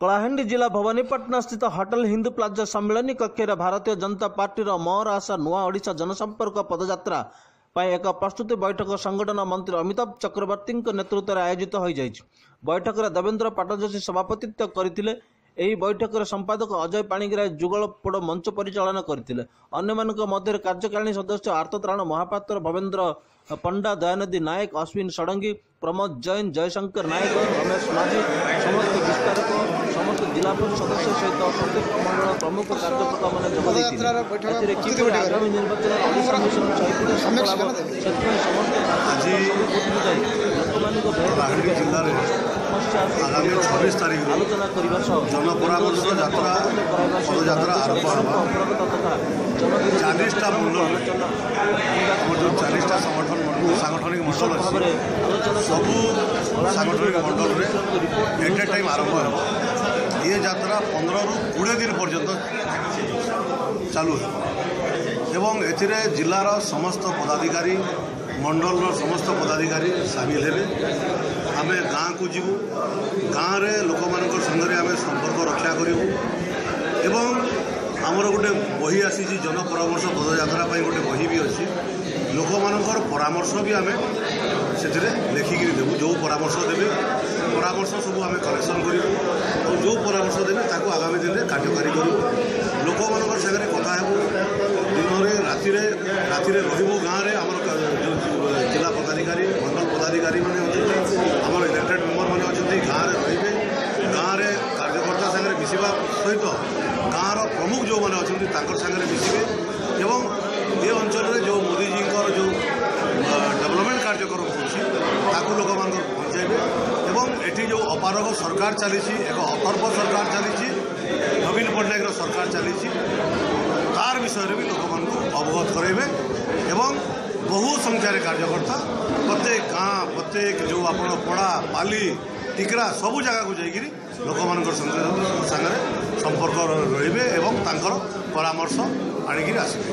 କଳାହାଣ୍ଡି ଜିଲ୍ଲା ଭବାନୀପାଟଣା ସ୍ଥିତ hotel Hindu plaza ସମ୍ମିଳନୀ କକ୍ଷରେ ଭାରତୀୟ ଜନତା ପାର୍ଟିର ମୋର ଆଶା ନୂଆ ଓଡ଼ିଶା ଜନସମ୍ପର୍କ ପଦଯାତ୍ରା ପାଇଁ ଏକ ପ୍ରସ୍ତୁତି ବୈଠକ ସଂଗଠନ ମନ୍ତ୍ରୀ ଅମିତାଭ ଚକ୍ରବର୍ତ୍ତୀଙ୍କ ନେତୃତ୍ୱରେ ଆୟୋଜିତ ହୋଇଯାଇଛି। ବୈଠକରେ ଦେବେନ୍ଦ୍ର ପାଟଯୋଶୀ ସଭାପତିତ୍ୱ କରିଥିଲେ। ଏହି ବୈଠକରେ ସମ୍ପାଦକ ଅଜୟ ପାଣିଗ୍ରାହୀ ଯୁଗଳ ପୋଡ଼ ମଞ୍ଚ ପରିଚାଳନା କରିଥିଲେ। ଅନ୍ୟମାନଙ୍କ ମଧ୍ୟରେ କାର୍ଯ୍ୟକାରିଣୀ ସଦସ୍ୟ ଆର୍ତ୍ତତ୍ରାଣ ମହାପାତ୍ର ଭବେନ୍ଦ୍ର ପଣ୍ଡା ଦୟାନିଧି ନାୟକ ଅଶ୍ୱିନ ଷଡ଼ଙ୍ଗୀ ପ୍ରମୋଦ ଜୈନ ଜୟଶଙ୍କର ନାୟକ ରମେଶ ମାଝୀ ସମସ୍ତ ବିସ୍ତାରକ ସମସ୍ତ ଜିଲ୍ଲା ପରିଷଦ ସଦସ୍ୟ ସହିତ ପ୍ରତ୍ୟେକ ମଣ୍ଡଳ ପ୍ରମୁଖ କାର୍ଯ୍ୟକର୍ତ୍ତାମାନେ ଯୋଗ ଦେଇଥିଲେ ଏଥିରେ କିପରି ଆଗାମୀ ନିର୍ବାଚନରେ ଓଡ଼ିଶା ମିଶନ ଶହୀଦରେ ସଫଳ ହେବ ସେଥିପାଇଁ ସମସ୍ତ ଆଜି କାର୍ଯ୍ୟକର୍ତ୍ତାଙ୍କୁ ଯାଇ ଲୋକମାନଙ୍କ କଳାହାଣ୍ଡି ଜିଲ୍ଲାରେ ଆଗାମୀ ଛବିଶ ତାରିଖରୁ ଆଲୋଚନା କରିବା ସହ ଜନପରାମର୍ଶ ଯାତ୍ରା ପଦଯାତ୍ରା ଆରମ୍ଭ ହେବ ଚାଳିଶଟା ମଣ୍ଡଳରେ ସାଂଗଠନିକ ମଣ୍ଡଳରେ ଏଟ୍ ଏ ଟାଇମ୍ ଆରମ୍ଭ ହେବ। ଏ ଯାତ୍ରା ପନ୍ଦରରୁ କୋଡ଼ିଏ ଦିନ ପର୍ଯ୍ୟନ୍ତ ଚାଲୁ ହେବ। ଏବଂ ଏଥିରେ ଜିଲ୍ଲାର ସମସ୍ତ ପଦାଧିକାରୀ ମଣ୍ଡଳର ସମସ୍ତ ପଦାଧିକାରୀ ସାମିଲ ହେବେ। ଆମେ ଗାଁକୁ ଯିବୁ। ଗାଁରେ ଲୋକମାନଙ୍କ ସାଙ୍ଗରେ ଆମେ ସମ୍ପର୍କ ରକ୍ଷା କରିବୁ। ଏବଂ ଆମର ଗୋଟେ ବହି ଆସିଛି ଜନପରାମର୍ଶ ପଦଯାତ୍ରା ପାଇଁ ଗୋଟେ ବହି ବି ଅଛି। ଲୋକମାନଙ୍କର ପରାମର୍ଶ ବି ଆମେ ସେଥିରେ ଲେଖିକିରି ଦେବୁ। ଯେଉଁ ପରାମର୍ଶ ଦେବେ ପରାମର୍ଶ ସବୁ ଆମେ କଲେକ୍ସନ୍ କରିବୁ। ଆଉ ଯେଉଁ ପରାମର୍ଶ ଦେବେ ତାକୁ ଆଗାମୀ ଦିନରେ କାର୍ଯ୍ୟକାରୀ କରିବୁ। ଲୋକମାନଙ୍କ ସାଙ୍ଗରେ କଥା ହେବୁ। ଦିନରେ ରାତିରେ ରାତିରେ ରହିବୁ ଗାଁରେ। ଆମର ଯେଉଁ ଜିଲ୍ଲା ପଦାଧିକାରୀ ମଣ୍ଡଳ ପଦାଧିକାରୀମାନେ ଅଛନ୍ତି ଆମର ଇଲେକ୍ଟେଡ୍ ମେମ୍ବରମାନେ ଅଛନ୍ତି ଗାଁରେ ରହିବେ। ଗାଁରେ କାର୍ଯ୍ୟକର୍ତ୍ତା ସାଙ୍ଗରେ ମିଶିବା ସହିତ ଗାଁର ପ୍ରମୁଖ ଯେଉଁମାନେ ଅଛନ୍ତି ତାଙ୍କର ସାଙ୍ଗରେ ମିଶିବେ ଏବଂ ଏ ଅଞ୍ଚଳରେ ଯେଉଁ ମୋଦିଜୀଙ୍କର ଯେଉଁ ଡେଭଲପମେଣ୍ଟ କାର୍ଯ୍ୟକ୍ରମ ହେଉଛି ତାକୁ ଲୋକମାନଙ୍କର ପହଞ୍ଚାଇବେ ଏବଂ ଏଠି ଯେଉଁ ଅପାରଗ ସରକାର ଚାଲିଛି ଏକ ଅପର୍ବ ସରକାର ଚାଲିଛି ନବୀନ ପଟ୍ଟନାୟକର ସରକାର ଚାଲିଛି ତାର ବିଷୟରେ ବି ଲୋକମାନଙ୍କୁ ଅବଗତ କରାଇବେ ଏବଂ ବହୁ ସଂଖ୍ୟାରେ କାର୍ଯ୍ୟକର୍ତ୍ତା ପ୍ରତ୍ୟେକ ଗାଁ ପ୍ରତ୍ୟେକ ଯେଉଁ ଆପଣ ପଡ଼ା ପାଲି ଟିକରା ସବୁ ଜାଗାକୁ ଯାଇକିରି ଲୋକମାନଙ୍କର ସାଙ୍ଗରେ ସାଙ୍ଗରେ ସମ୍ପର୍କ ରହିବେ ଏବଂ ତାଙ୍କର ପରାମର୍ଶ ଆଣିକିରି ଆସିବେ।